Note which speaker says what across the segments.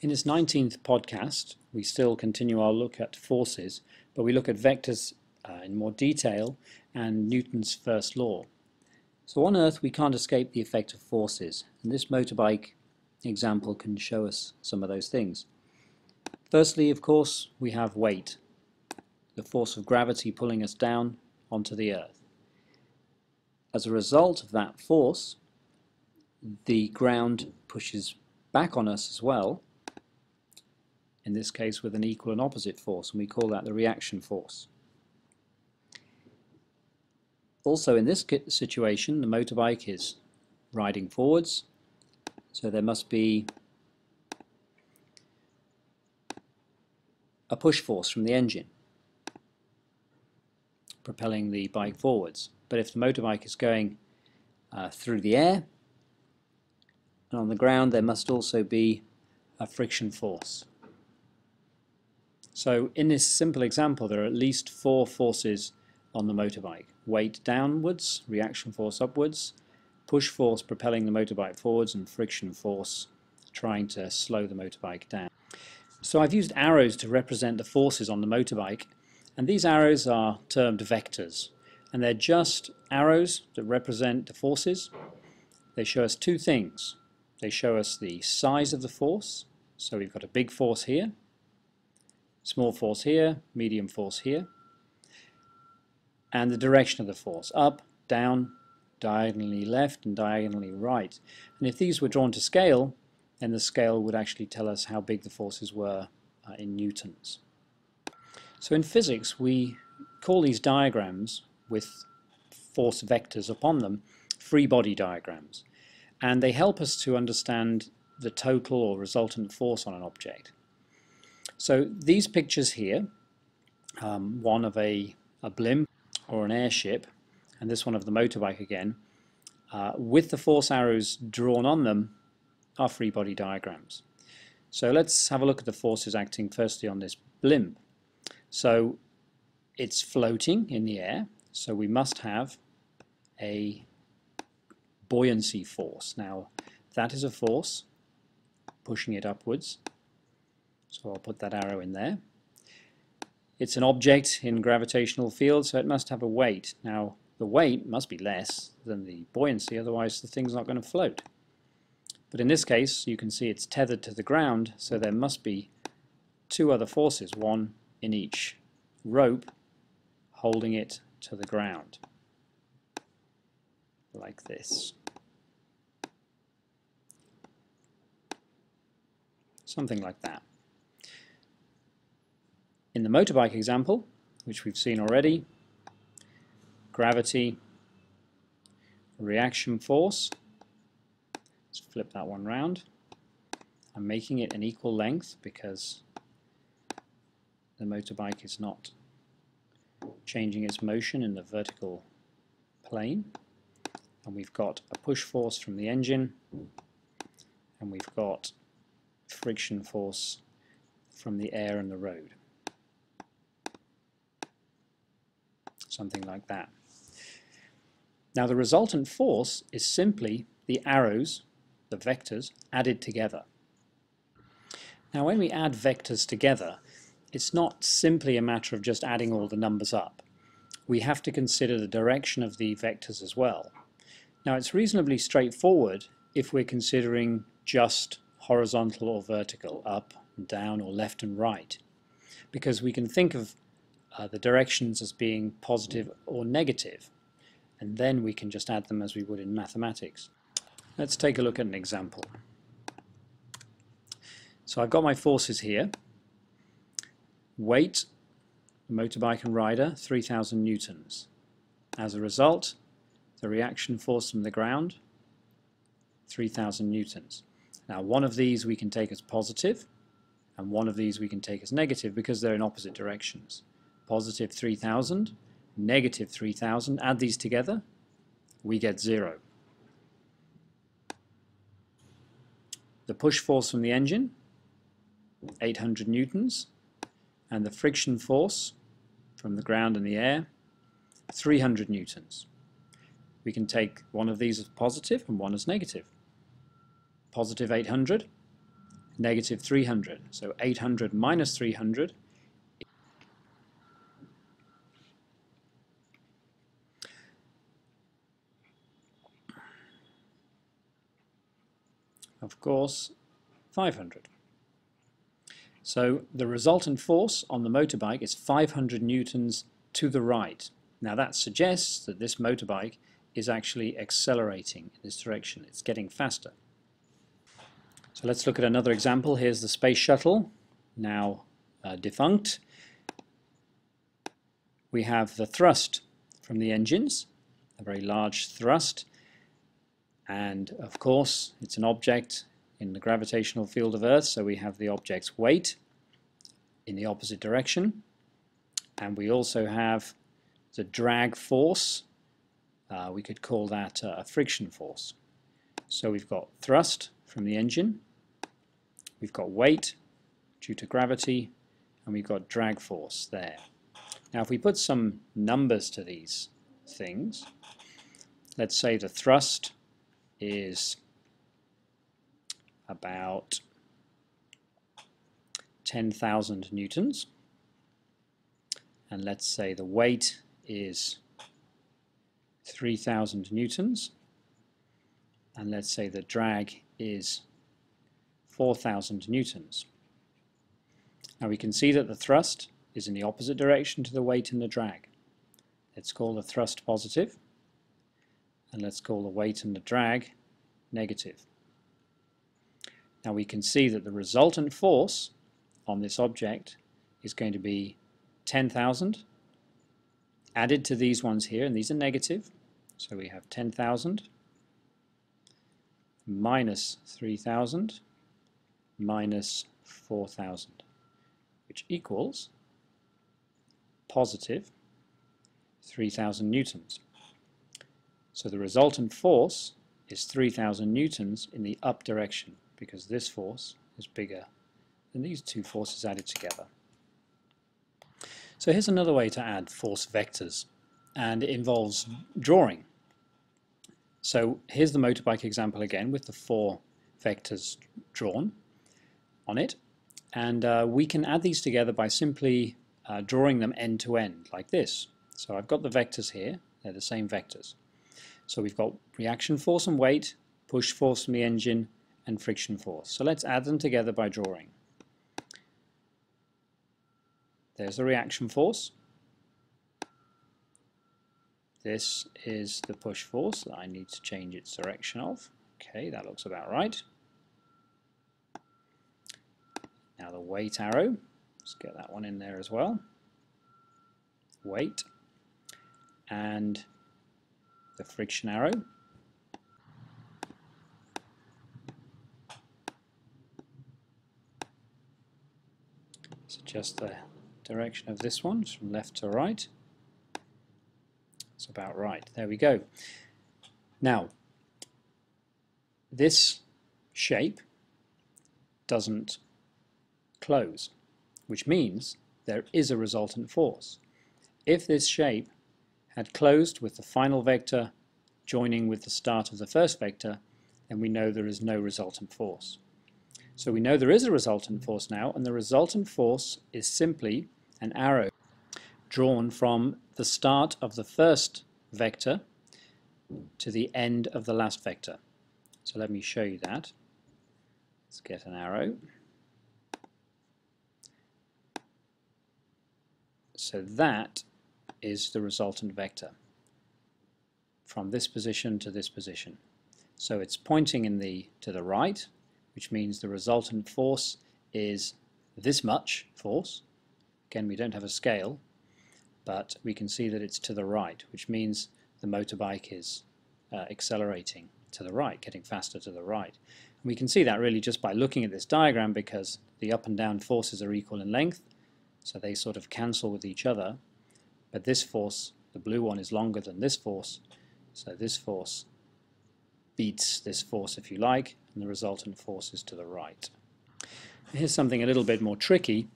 Speaker 1: In this 19th podcast, we still continue our look at forces, but we look at vectors uh, in more detail and Newton's first law. So on Earth, we can't escape the effect of forces, and this motorbike example can show us some of those things. Firstly, of course, we have weight, the force of gravity pulling us down onto the Earth. As a result of that force, the ground pushes back on us as well, in this case with an equal and opposite force, and we call that the reaction force. Also in this situation, the motorbike is riding forwards, so there must be a push force from the engine propelling the bike forwards. But if the motorbike is going uh, through the air and on the ground, there must also be a friction force. So in this simple example, there are at least four forces on the motorbike. Weight downwards, reaction force upwards, push force propelling the motorbike forwards, and friction force trying to slow the motorbike down. So I've used arrows to represent the forces on the motorbike, and these arrows are termed vectors. And they're just arrows that represent the forces. They show us two things. They show us the size of the force, so we've got a big force here, small force here, medium force here, and the direction of the force, up, down, diagonally left and diagonally right. And if these were drawn to scale, then the scale would actually tell us how big the forces were uh, in newtons. So in physics we call these diagrams with force vectors upon them free body diagrams and they help us to understand the total or resultant force on an object. So these pictures here, um, one of a, a, blimp or an airship, and this one of the motorbike again, uh, with the force arrows drawn on them are free body diagrams. So let's have a look at the forces acting firstly on this blimp. So it's floating in the air, so we must have a buoyancy force. Now that is a force pushing it upwards so I'll put that arrow in there. It's an object in gravitational field, so it must have a weight. Now, the weight must be less than the buoyancy, otherwise the thing's not going to float. But in this case, you can see it's tethered to the ground, so there must be two other forces, one in each rope, holding it to the ground, like this. Something like that. In the motorbike example, which we've seen already, gravity, reaction force, let's flip that one round. I'm making it an equal length because the motorbike is not changing its motion in the vertical plane and we've got a push force from the engine and we've got friction force from the air and the road. Something like that. Now the resultant force is simply the arrows, the vectors, added together. Now when we add vectors together, it's not simply a matter of just adding all the numbers up. We have to consider the direction of the vectors as well. Now it's reasonably straightforward if we're considering just horizontal or vertical, up and down or left and right, because we can think of uh, the directions as being positive or negative and then we can just add them as we would in mathematics. Let's take a look at an example. So I've got my forces here. Weight, motorbike and rider, 3,000 newtons. As a result, the reaction force from the ground, 3,000 newtons. Now one of these we can take as positive and one of these we can take as negative because they're in opposite directions positive 3000, negative 3000, add these together, we get zero. The push force from the engine, 800 newtons, and the friction force from the ground and the air, 300 newtons. We can take one of these as positive and one as negative. Positive 800, negative 300. So 800 minus 300 of course 500. So the resultant force on the motorbike is 500 newtons to the right. Now that suggests that this motorbike is actually accelerating in this direction. It's getting faster. So let's look at another example. Here's the space shuttle, now uh, defunct. We have the thrust from the engines, a very large thrust, and of course it's an object in the gravitational field of Earth, so we have the object's weight in the opposite direction, and we also have the drag force uh, we could call that uh, a friction force. So we've got thrust from the engine, we've got weight due to gravity, and we've got drag force there. Now if we put some numbers to these things, let's say the thrust is about 10,000 newtons and let's say the weight is 3,000 newtons and let's say the drag is 4,000 newtons. Now we can see that the thrust is in the opposite direction to the weight and the drag. Let's call the thrust positive and let's call the weight and the drag negative. Now we can see that the resultant force on this object is going to be 10,000 added to these ones here, and these are negative, so we have 10,000 minus 3,000 minus 4,000, which equals positive 3,000 newtons. So the resultant force is 3,000 newtons in the up direction, because this force is bigger than these two forces added together. So here's another way to add force vectors, and it involves drawing. So here's the motorbike example again with the four vectors drawn on it, and uh, we can add these together by simply uh, drawing them end to end like this. So I've got the vectors here, they're the same vectors. So we've got reaction force and weight, push force from the engine, and friction force. So let's add them together by drawing. There's the reaction force. This is the push force that I need to change its direction of. Okay, that looks about right. Now the weight arrow, let's get that one in there as well. Weight and the friction arrow. So just the direction of this one, from left to right. It's about right. There we go. Now, this shape doesn't close, which means there is a resultant force. If this shape had closed with the final vector joining with the start of the first vector, then we know there is no resultant force. So we know there is a resultant force now, and the resultant force is simply an arrow drawn from the start of the first vector to the end of the last vector. So let me show you that. Let's get an arrow. So that is the resultant vector from this position to this position. So it's pointing in the to the right, which means the resultant force is this much force, Again, we don't have a scale, but we can see that it's to the right, which means the motorbike is uh, accelerating to the right, getting faster to the right. And we can see that really just by looking at this diagram because the up and down forces are equal in length, so they sort of cancel with each other. But this force, the blue one, is longer than this force, so this force beats this force if you like, and the resultant force is to the right. Here's something a little bit more tricky.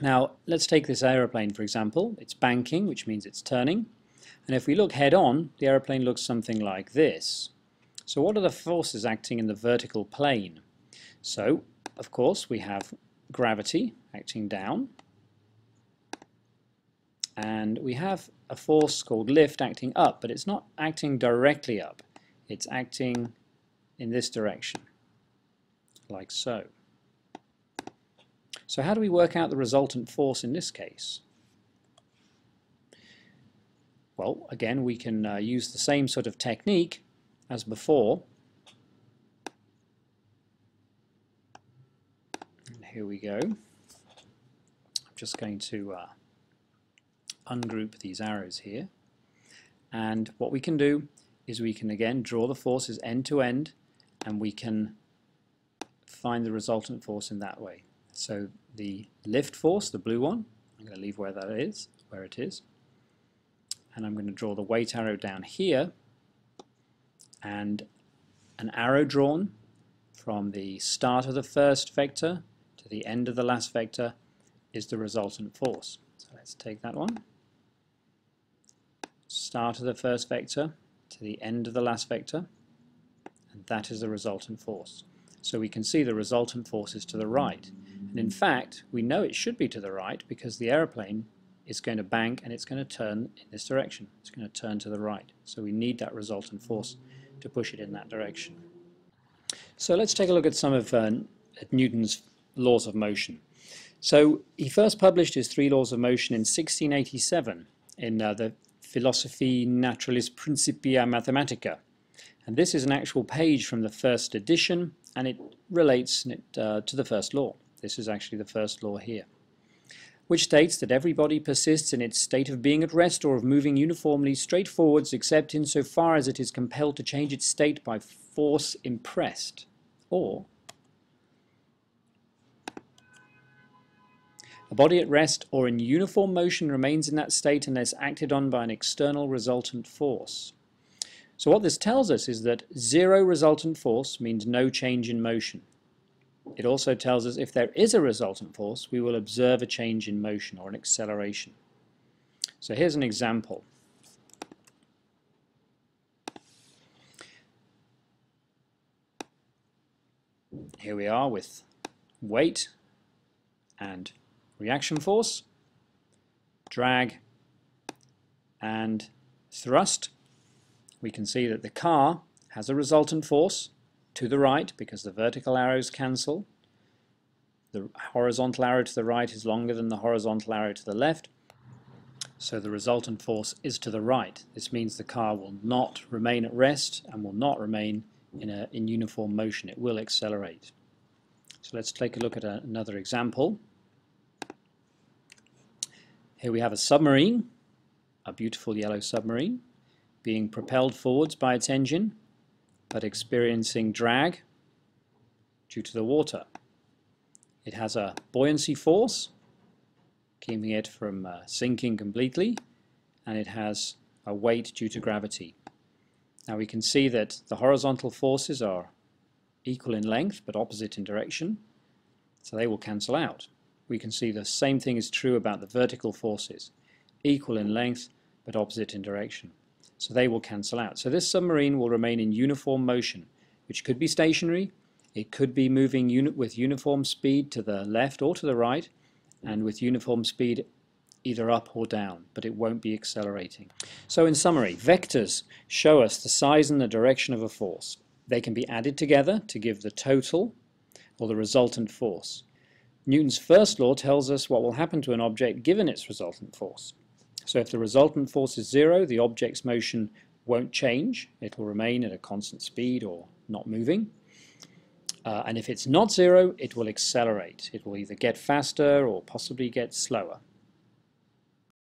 Speaker 1: Now, let's take this aeroplane, for example. It's banking, which means it's turning. And if we look head on, the aeroplane looks something like this. So what are the forces acting in the vertical plane? So of course, we have gravity acting down, and we have a force called lift acting up, but it's not acting directly up. It's acting in this direction, like so. So how do we work out the resultant force in this case? Well, again, we can uh, use the same sort of technique as before. And here we go. I'm just going to uh, ungroup these arrows here. And what we can do is we can again draw the forces end to end and we can find the resultant force in that way. So the lift force, the blue one, I'm going to leave where that is, where it is. And I'm going to draw the weight arrow down here and an arrow drawn from the start of the first vector to the end of the last vector is the resultant force. So let's take that one start of the first vector to the end of the last vector, and that is the resultant force. So we can see the resultant force is to the right. And in fact, we know it should be to the right because the aeroplane is going to bank and it's going to turn in this direction. It's going to turn to the right. So we need that resultant force to push it in that direction. So let's take a look at some of uh, Newton's laws of motion. So he first published his three laws of motion in 1687 in uh, the Philosophiae Naturalis Principia Mathematica. And this is an actual page from the first edition, and it relates it, uh, to the first law. This is actually the first law here, which states that every body persists in its state of being at rest or of moving uniformly straight forwards, except in so far as it is compelled to change its state by force impressed, or A body at rest or in uniform motion remains in that state unless acted on by an external resultant force. So what this tells us is that zero resultant force means no change in motion. It also tells us if there is a resultant force, we will observe a change in motion or an acceleration. So here's an example. Here we are with weight and reaction force, drag, and thrust. We can see that the car has a resultant force to the right because the vertical arrows cancel. The horizontal arrow to the right is longer than the horizontal arrow to the left. So the resultant force is to the right. This means the car will not remain at rest and will not remain in, a, in uniform motion. It will accelerate. So let's take a look at a, another example. Here we have a submarine, a beautiful yellow submarine, being propelled forwards by its engine, but experiencing drag due to the water. It has a buoyancy force, keeping it from uh, sinking completely, and it has a weight due to gravity. Now we can see that the horizontal forces are equal in length but opposite in direction, so they will cancel out we can see the same thing is true about the vertical forces, equal in length but opposite in direction. So they will cancel out. So this submarine will remain in uniform motion, which could be stationary, it could be moving uni with uniform speed to the left or to the right, and with uniform speed either up or down, but it won't be accelerating. So in summary, vectors show us the size and the direction of a force. They can be added together to give the total or the resultant force. Newton's first law tells us what will happen to an object given its resultant force. So if the resultant force is zero, the object's motion won't change. It will remain at a constant speed or not moving. Uh, and if it's not zero, it will accelerate. It will either get faster or possibly get slower.